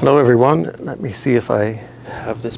Hello, everyone. Let me see if I have this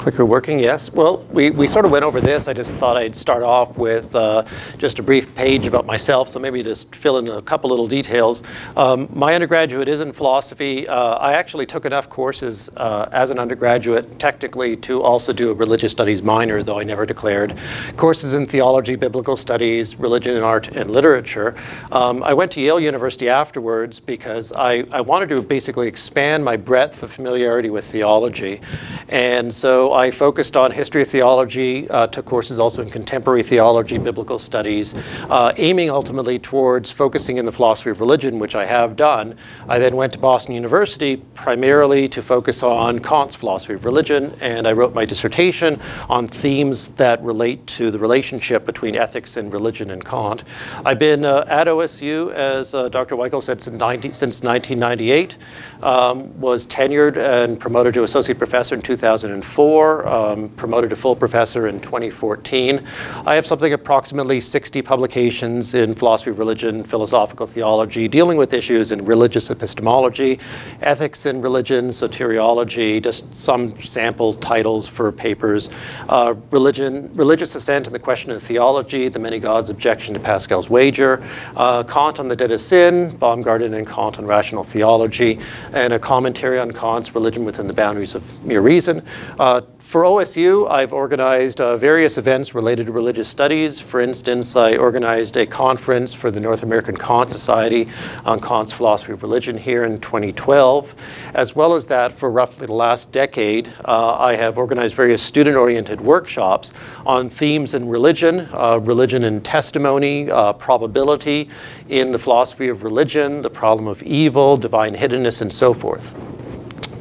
clicker working? Yes. Well, we, we sort of went over this. I just thought I'd start off with uh, just a brief page about myself, so maybe just fill in a couple little details. Um, my undergraduate is in philosophy. Uh, I actually took enough courses uh, as an undergraduate, technically, to also do a religious studies minor, though I never declared. Courses in theology, biblical studies, religion and art, and literature. Um, I went to Yale University afterwards because I, I wanted to basically expand my breadth of familiarity with theology. And so I focused on history of theology, uh, took courses also in contemporary theology, biblical studies, uh, aiming ultimately towards focusing in the philosophy of religion, which I have done. I then went to Boston University primarily to focus on Kant's philosophy of religion, and I wrote my dissertation on themes that relate to the relationship between ethics and religion and Kant. I've been uh, at OSU, as uh, Dr. Weichel said, since, 19, since 1998, um, was tenured and promoted to associate professor in 2004 um, promoted to full professor in 2014. I have something approximately 60 publications in philosophy of religion, philosophical theology, dealing with issues in religious epistemology, ethics in religion, soteriology, just some sample titles for papers, uh, religion, religious assent and the question of theology, the many gods objection to Pascal's wager, uh, Kant on the debt of sin, Baumgarten and Kant on rational theology, and a commentary on Kant's religion within the boundaries of mere reason. Uh, for OSU, I've organized uh, various events related to religious studies. For instance, I organized a conference for the North American Kant Society on Kant's philosophy of religion here in 2012. As well as that, for roughly the last decade, uh, I have organized various student-oriented workshops on themes in religion, uh, religion and testimony, uh, probability in the philosophy of religion, the problem of evil, divine hiddenness, and so forth.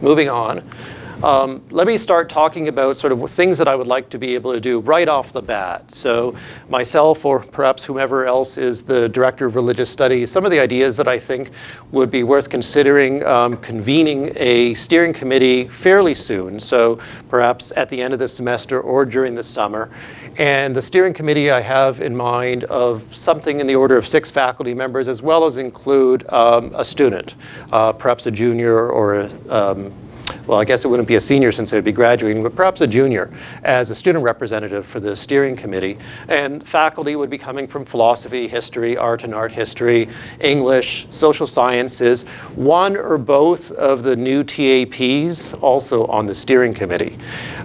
Moving on. Um, let me start talking about sort of things that I would like to be able to do right off the bat. So myself or perhaps whomever else is the Director of Religious Studies, some of the ideas that I think would be worth considering um, convening a steering committee fairly soon. So perhaps at the end of the semester or during the summer. And the steering committee I have in mind of something in the order of six faculty members as well as include um, a student, uh, perhaps a junior or a um, well, I guess it wouldn't be a senior since they'd be graduating, but perhaps a junior as a student representative for the steering committee. And faculty would be coming from philosophy, history, art and art history, English, social sciences, one or both of the new TAPs also on the steering committee.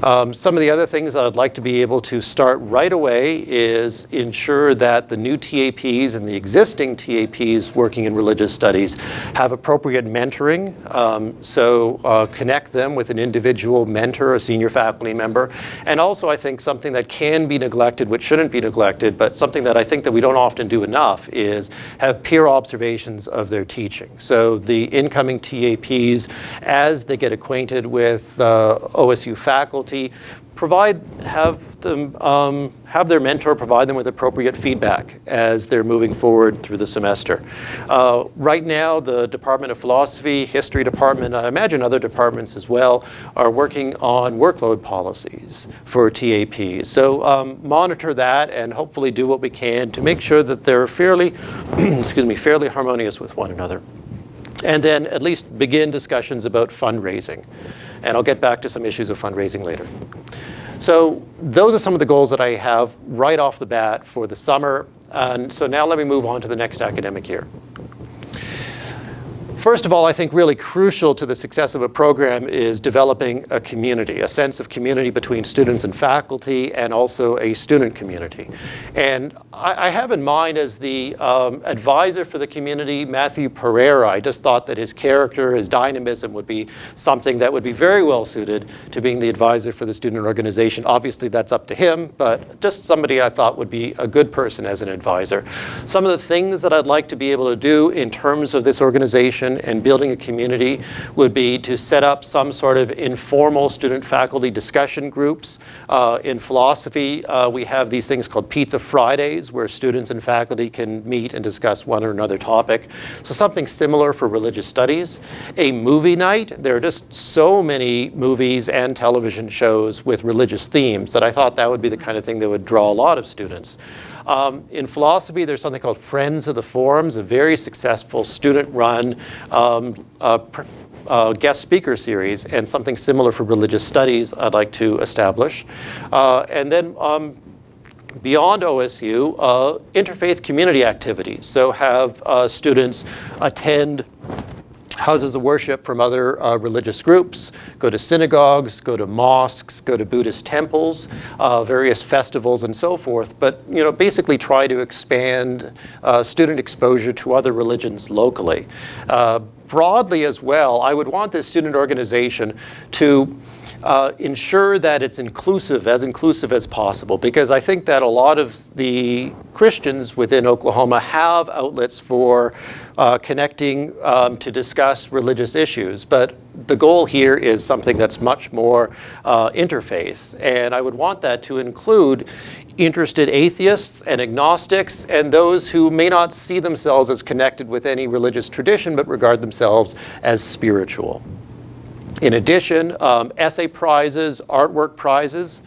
Um, some of the other things that I'd like to be able to start right away is ensure that the new TAPs and the existing TAPs working in religious studies have appropriate mentoring. Um, so uh, connect connect them with an individual mentor, a senior faculty member, and also I think something that can be neglected, which shouldn't be neglected, but something that I think that we don't often do enough is have peer observations of their teaching. So the incoming TAPs, as they get acquainted with uh, OSU faculty, provide, have them, um, have their mentor provide them with appropriate feedback as they're moving forward through the semester. Uh, right now, the Department of Philosophy, History Department, I imagine other departments as well, are working on workload policies for TAPs. So um, monitor that and hopefully do what we can to make sure that they're fairly, excuse me, fairly harmonious with one another. And then at least begin discussions about fundraising. And I'll get back to some issues of fundraising later. So those are some of the goals that I have right off the bat for the summer. And so now let me move on to the next academic year. First of all, I think really crucial to the success of a program is developing a community, a sense of community between students and faculty, and also a student community. And I, I have in mind as the um, advisor for the community, Matthew Pereira. I just thought that his character, his dynamism would be something that would be very well suited to being the advisor for the student organization. Obviously, that's up to him, but just somebody I thought would be a good person as an advisor. Some of the things that I'd like to be able to do in terms of this organization and building a community would be to set up some sort of informal student-faculty discussion groups. Uh, in philosophy, uh, we have these things called Pizza Fridays, where students and faculty can meet and discuss one or another topic. So something similar for religious studies. A movie night, there are just so many movies and television shows with religious themes that I thought that would be the kind of thing that would draw a lot of students. Um, in philosophy, there's something called Friends of the Forums, a very successful student-run um, uh, uh, guest speaker series and something similar for religious studies I'd like to establish. Uh, and then um, beyond OSU, uh, interfaith community activities. So have uh, students attend houses of worship from other uh, religious groups, go to synagogues, go to mosques, go to Buddhist temples, uh, various festivals and so forth, but you know, basically try to expand uh, student exposure to other religions locally. Uh, broadly as well, I would want this student organization to uh, ensure that it's inclusive, as inclusive as possible, because I think that a lot of the Christians within Oklahoma have outlets for uh, connecting um, to discuss religious issues, but the goal here is something that's much more uh, interfaith, and I would want that to include interested atheists and agnostics and those who may not see themselves as connected with any religious tradition but regard themselves as spiritual. In addition, um, essay prizes, artwork prizes,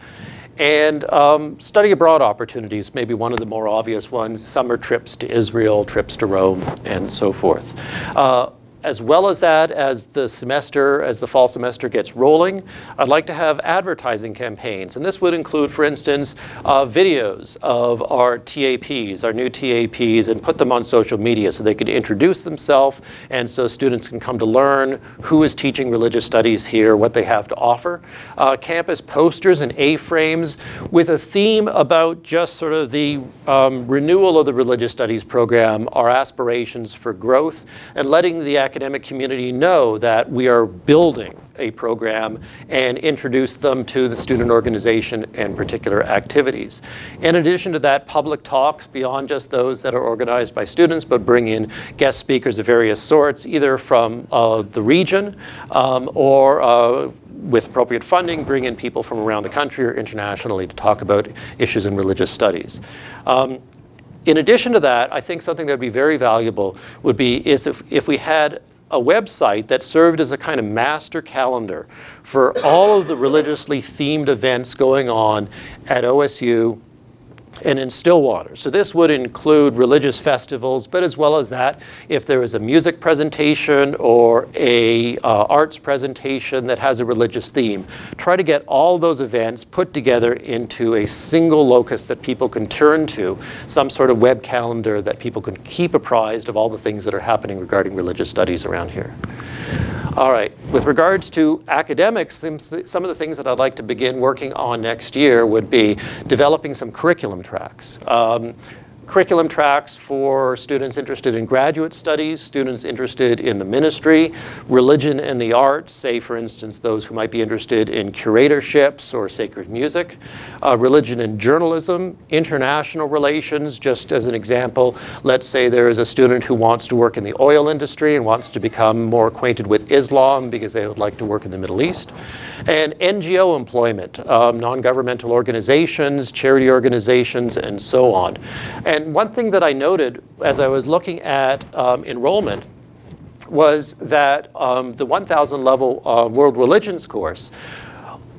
and um, study abroad opportunities, maybe one of the more obvious ones, summer trips to Israel, trips to Rome, and so forth. Uh, as well as that, as the semester, as the fall semester gets rolling, I'd like to have advertising campaigns. And this would include, for instance, uh, videos of our TAPs, our new TAPs, and put them on social media so they could introduce themselves and so students can come to learn who is teaching religious studies here, what they have to offer. Uh, campus posters and A-frames with a theme about just sort of the um, renewal of the religious studies program, our aspirations for growth, and letting the academic community know that we are building a program and introduce them to the student organization and particular activities. In addition to that, public talks beyond just those that are organized by students, but bring in guest speakers of various sorts, either from uh, the region um, or uh, with appropriate funding, bring in people from around the country or internationally to talk about issues in religious studies. Um, in addition to that, I think something that would be very valuable would be is if, if we had a website that served as a kind of master calendar for all of the religiously themed events going on at OSU and in Stillwater. So this would include religious festivals, but as well as that, if there is a music presentation or a uh, arts presentation that has a religious theme, try to get all those events put together into a single locus that people can turn to, some sort of web calendar that people can keep apprised of all the things that are happening regarding religious studies around here. All right, with regards to academics, some of the things that I'd like to begin working on next year would be developing some curriculum tracks. Um, curriculum tracks for students interested in graduate studies, students interested in the ministry, religion and the arts, say for instance those who might be interested in curatorships or sacred music, uh, religion and journalism, international relations, just as an example, let's say there is a student who wants to work in the oil industry and wants to become more acquainted with Islam because they would like to work in the Middle East, and NGO employment, um, non-governmental organizations, charity organizations, and so on. And and one thing that I noted as I was looking at um, enrollment was that um, the 1,000 level uh, world religions course,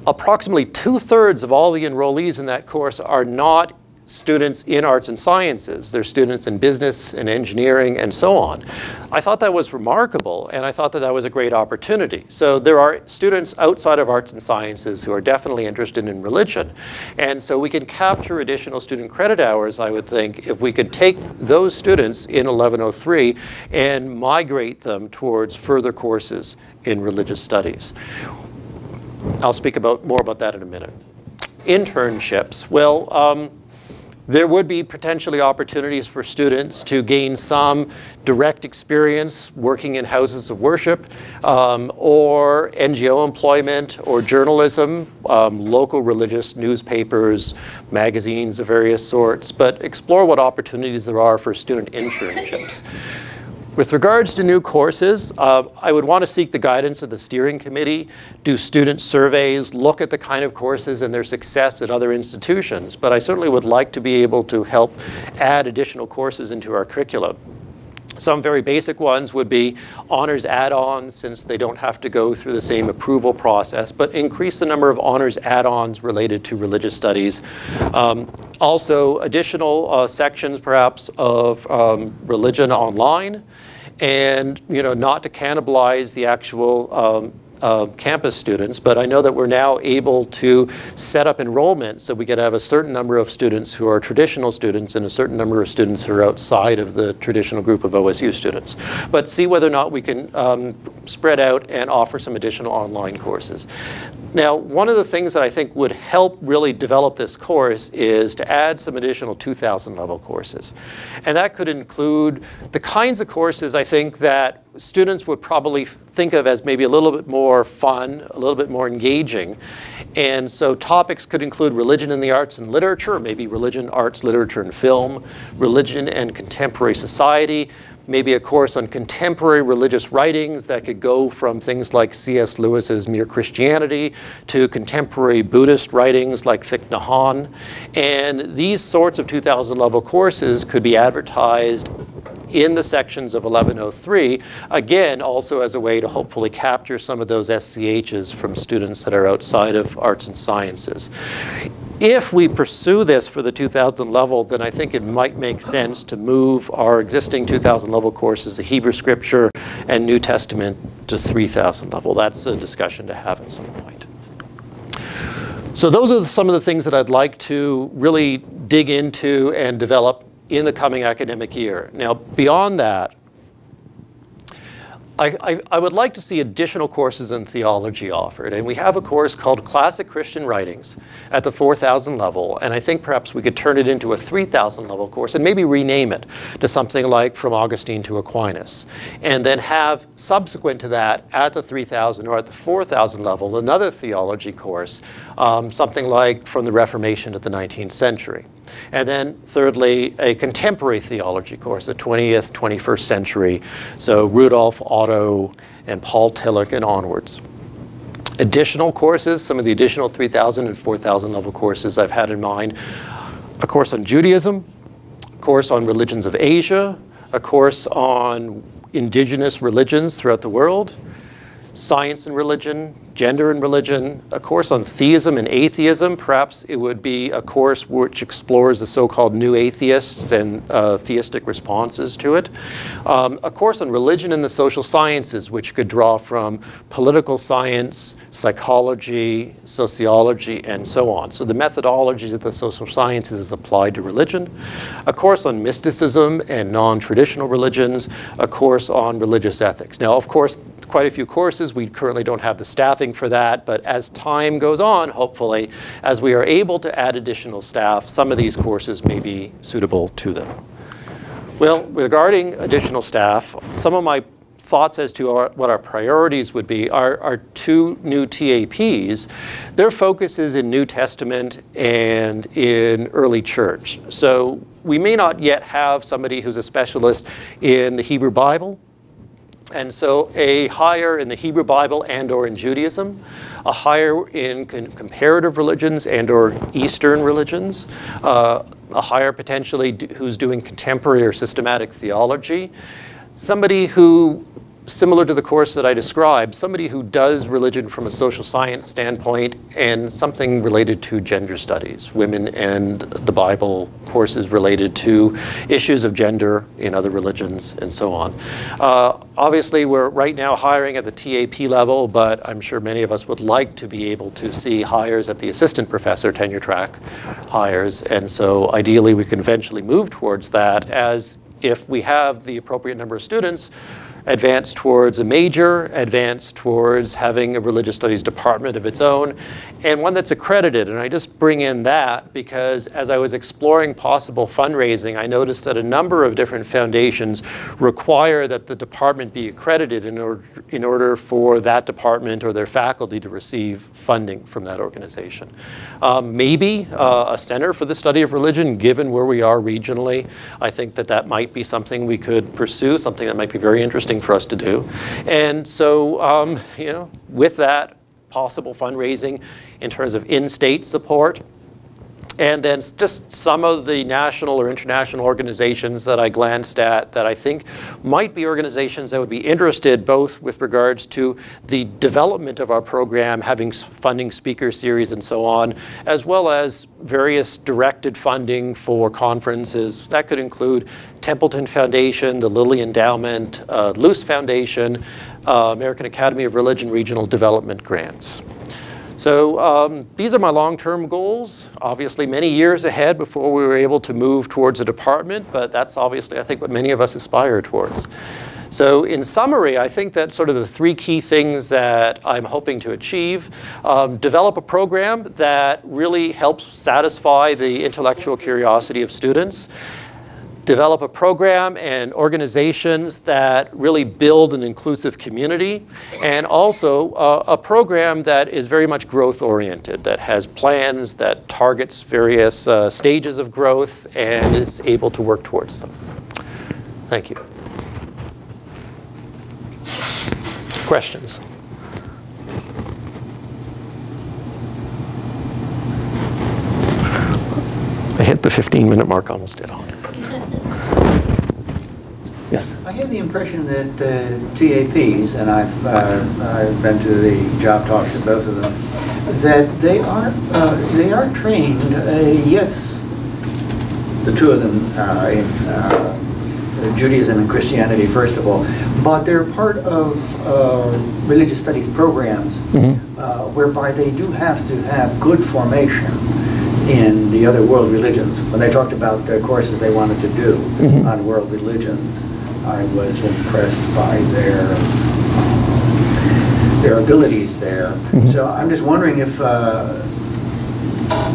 approximately two thirds of all the enrollees in that course are not students in arts and sciences. They're students in business and engineering and so on. I thought that was remarkable and I thought that that was a great opportunity. So there are students outside of arts and sciences who are definitely interested in religion. And so we can capture additional student credit hours, I would think, if we could take those students in 1103 and migrate them towards further courses in religious studies. I'll speak about more about that in a minute. Internships. Well, um, there would be potentially opportunities for students to gain some direct experience working in houses of worship um, or NGO employment or journalism, um, local religious newspapers, magazines of various sorts, but explore what opportunities there are for student internships. With regards to new courses, uh, I would want to seek the guidance of the steering committee, do student surveys, look at the kind of courses and their success at other institutions. But I certainly would like to be able to help add additional courses into our curriculum. Some very basic ones would be honors add-ons since they don't have to go through the same approval process, but increase the number of honors add-ons related to religious studies. Um, also, additional uh, sections perhaps of um, religion online and you know, not to cannibalize the actual um, uh, campus students, but I know that we're now able to set up enrollment so we could have a certain number of students who are traditional students and a certain number of students who are outside of the traditional group of OSU students. But see whether or not we can um, spread out and offer some additional online courses. Now, one of the things that I think would help really develop this course is to add some additional 2,000 level courses. And that could include the kinds of courses I think that students would probably think of as maybe a little bit more fun, a little bit more engaging. And so topics could include religion and the arts and literature, maybe religion, arts, literature, and film, religion and contemporary society, maybe a course on contemporary religious writings that could go from things like C.S. Lewis's Mere Christianity to contemporary Buddhist writings like Thich Nhat Hanh. And these sorts of 2000 level courses could be advertised in the sections of 1103, again, also as a way to hopefully capture some of those SCHs from students that are outside of arts and sciences. If we pursue this for the 2000 level, then I think it might make sense to move our existing 2000 level courses, the Hebrew Scripture and New Testament, to 3000 level. That's a discussion to have at some point. So those are some of the things that I'd like to really dig into and develop in the coming academic year. Now, beyond that, I, I, I, would like to see additional courses in theology offered. And we have a course called Classic Christian Writings at the 4,000 level. And I think perhaps we could turn it into a 3,000 level course and maybe rename it to something like From Augustine to Aquinas. And then have subsequent to that at the 3,000 or at the 4,000 level another theology course, um, something like From the Reformation to the 19th century. And then thirdly, a contemporary theology course, the 20th, 21st century. So Rudolf Otto and Paul Tillich and onwards. Additional courses, some of the additional 3,000 and 4,000 level courses I've had in mind. A course on Judaism, a course on religions of Asia, a course on indigenous religions throughout the world, science and religion, gender and religion, a course on theism and atheism. Perhaps it would be a course which explores the so-called new atheists and uh, theistic responses to it. Um, a course on religion and the social sciences, which could draw from political science, psychology, sociology, and so on. So the methodologies of the social sciences is applied to religion. A course on mysticism and non-traditional religions. A course on religious ethics. Now, of course, quite a few courses. We currently don't have the staffing for that, but as time goes on, hopefully, as we are able to add additional staff, some of these courses may be suitable to them. Well, regarding additional staff, some of my thoughts as to our, what our priorities would be are, are two new TAPs. Their focus is in New Testament and in early church. So we may not yet have somebody who's a specialist in the Hebrew Bible and so a hire in the Hebrew Bible and or in Judaism, a hire in comparative religions and or Eastern religions, uh, a hire potentially who's doing contemporary or systematic theology, somebody who similar to the course that I described, somebody who does religion from a social science standpoint and something related to gender studies, women and the Bible, courses related to issues of gender in other religions and so on. Uh, obviously, we're right now hiring at the TAP level, but I'm sure many of us would like to be able to see hires at the assistant professor tenure track hires. And so ideally, we can eventually move towards that as if we have the appropriate number of students, advance towards a major, advance towards having a religious studies department of its own, and one that's accredited. And I just bring in that because as I was exploring possible fundraising, I noticed that a number of different foundations require that the department be accredited in order, in order for that department or their faculty to receive funding from that organization. Um, maybe uh, a center for the study of religion, given where we are regionally, I think that that might be something we could pursue, something that might be very interesting for us to do. And so, um, you know, with that, possible fundraising in terms of in-state support. And then just some of the national or international organizations that I glanced at that I think might be organizations that would be interested both with regards to the development of our program, having funding speaker series and so on, as well as various directed funding for conferences. That could include Templeton Foundation, the Lilly Endowment, uh, Luce Foundation, uh, American Academy of Religion Regional Development Grants. So um, these are my long-term goals. Obviously, many years ahead before we were able to move towards a department, but that's obviously, I think, what many of us aspire towards. So in summary, I think that sort of the three key things that I'm hoping to achieve, um, develop a program that really helps satisfy the intellectual curiosity of students, develop a program and organizations that really build an inclusive community, and also uh, a program that is very much growth oriented, that has plans that targets various uh, stages of growth and is able to work towards them. Thank you. Questions? I hit the 15 minute mark almost dead on. Yes. I have the impression that uh, TAPs, and I've, uh, I've been to the job talks at both of them, that they are, uh, they are trained, uh, yes, the two of them uh, in uh, Judaism and Christianity, first of all, but they're part of religious studies programs mm -hmm. whereby they do have to have good formation in the other world religions. When they talked about the courses they wanted to do mm -hmm. on world religions, I was impressed by their their abilities there. Mm -hmm. So I'm just wondering if uh,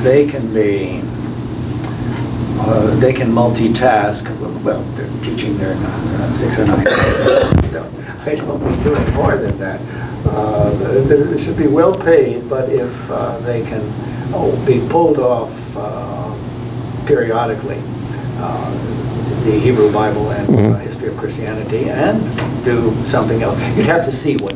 they can be uh, they can multitask. Well, they're teaching their uh, six or nine, so I don't be doing more than that. Uh, they should be well paid, but if uh, they can be pulled off periodically the Hebrew Bible and mm -hmm. history of Christianity and do something else. You'd have to see what,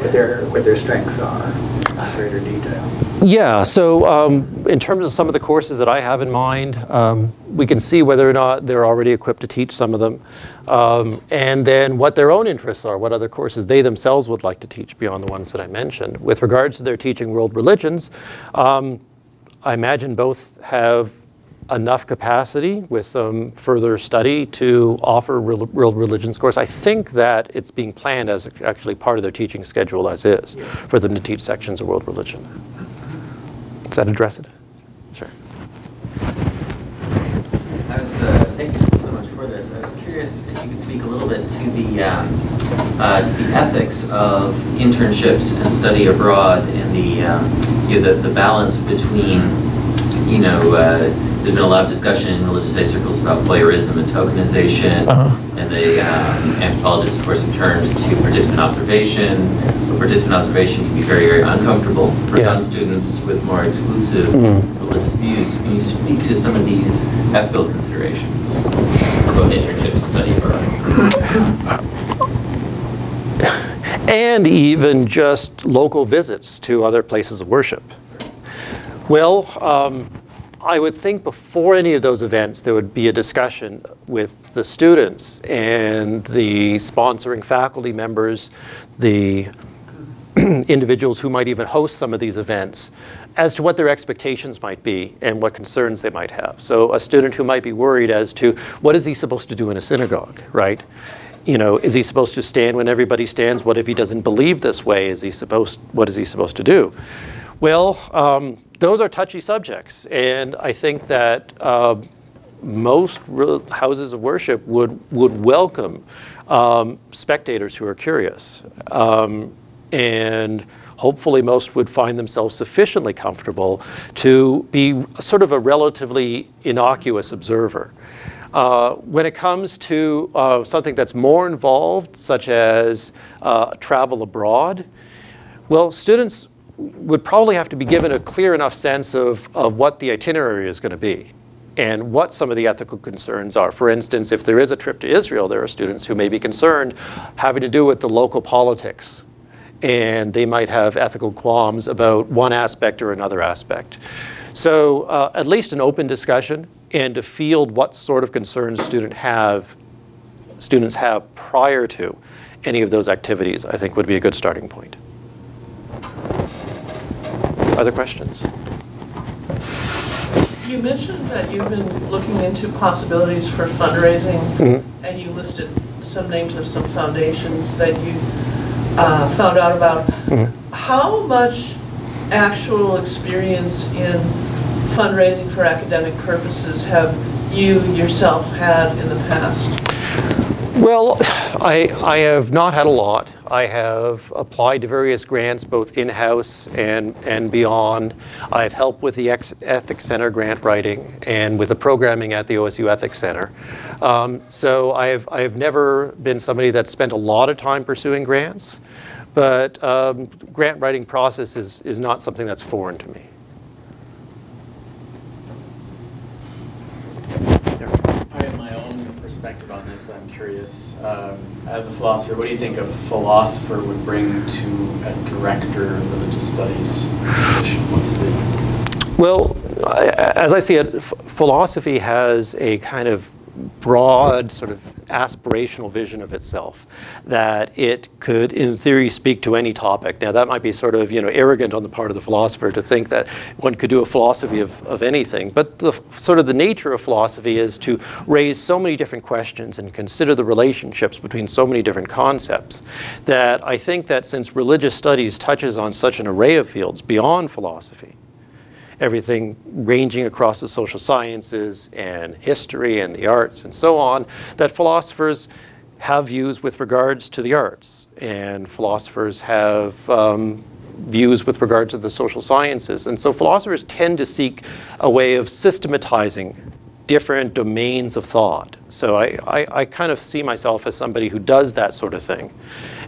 what their what their strengths are in greater detail. Yeah, so um, in terms of some of the courses that I have in mind, um, we can see whether or not they're already equipped to teach some of them, um, and then what their own interests are, what other courses they themselves would like to teach beyond the ones that I mentioned. With regards to their teaching world religions, um, I imagine both have enough capacity with some further study to offer real, real religions course. I think that it's being planned as actually part of their teaching schedule as is for them to teach sections of world religion. Does that address it? Sure. I was, uh, thank you so much for this. I was curious if you could speak a little bit to the um, uh, to the ethics of internships and study abroad and the um, you know, the, the balance between you know uh, there's been a lot of discussion in religious studies circles about voyeurism and tokenization, uh -huh. and the um, anthropologists, of course, have turned to participant observation. But participant observation can be very, very uncomfortable for yeah. some students with more exclusive mm. religious views. Can you speak to some of these ethical considerations for both internships and study abroad? And even just local visits to other places of worship. Well, um, I would think before any of those events, there would be a discussion with the students and the sponsoring faculty members, the individuals who might even host some of these events, as to what their expectations might be and what concerns they might have. So a student who might be worried as to what is he supposed to do in a synagogue, right? You know, is he supposed to stand when everybody stands? What if he doesn't believe this way? Is he supposed, what is he supposed to do? Well, um, those are touchy subjects. And I think that uh, most houses of worship would, would welcome um, spectators who are curious. Um, and hopefully most would find themselves sufficiently comfortable to be sort of a relatively innocuous observer. Uh, when it comes to uh, something that's more involved, such as uh, travel abroad, well, students would probably have to be given a clear enough sense of, of what the itinerary is going to be and what some of the ethical concerns are. For instance, if there is a trip to Israel, there are students who may be concerned having to do with the local politics and they might have ethical qualms about one aspect or another aspect. So uh, at least an open discussion and to field what sort of concerns student have, students have prior to any of those activities, I think would be a good starting point. Other questions? You mentioned that you've been looking into possibilities for fundraising, Mhm. and you listed some names of some foundations that you uh, found out about. Mhm. How much actual experience in fundraising for academic purposes have you yourself had in the past? Well, I, I have not had a lot. I have applied to various grants, both in-house and, and beyond. I've helped with the Ethics Center grant writing and with the programming at the OSU Ethics Center. Um, so I've, I've never been somebody that's spent a lot of time pursuing grants, but um, grant writing process is, is not something that's foreign to me. I have my own perspective on this, but I'm curious. Um, as a philosopher, what do you think a philosopher would bring to a director of religious studies? What's the Well, I- as I see it, philosophy has a kind of broad, sort of aspirational vision of itself that it could, in theory, speak to any topic. Now, that might be sort of, you know, arrogant on the part of the philosopher to think that one could do a philosophy of, of anything. But the sort of the nature of philosophy is to raise so many different questions and consider the relationships between so many different concepts that I think that since religious studies touches on such an array of fields beyond philosophy, everything ranging across the social sciences and history and the arts and so on, that philosophers have views with regards to the arts, and philosophers have um, views with regards to the social sciences. And so philosophers tend to seek a way of systematizing different domains of thought. So I, I, I kind of see myself as somebody who does that sort of thing.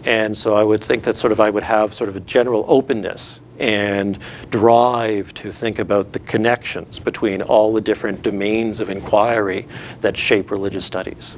And so I would think that sort of I would have sort of a general openness and drive to think about the connections between all the different domains of inquiry that shape religious studies.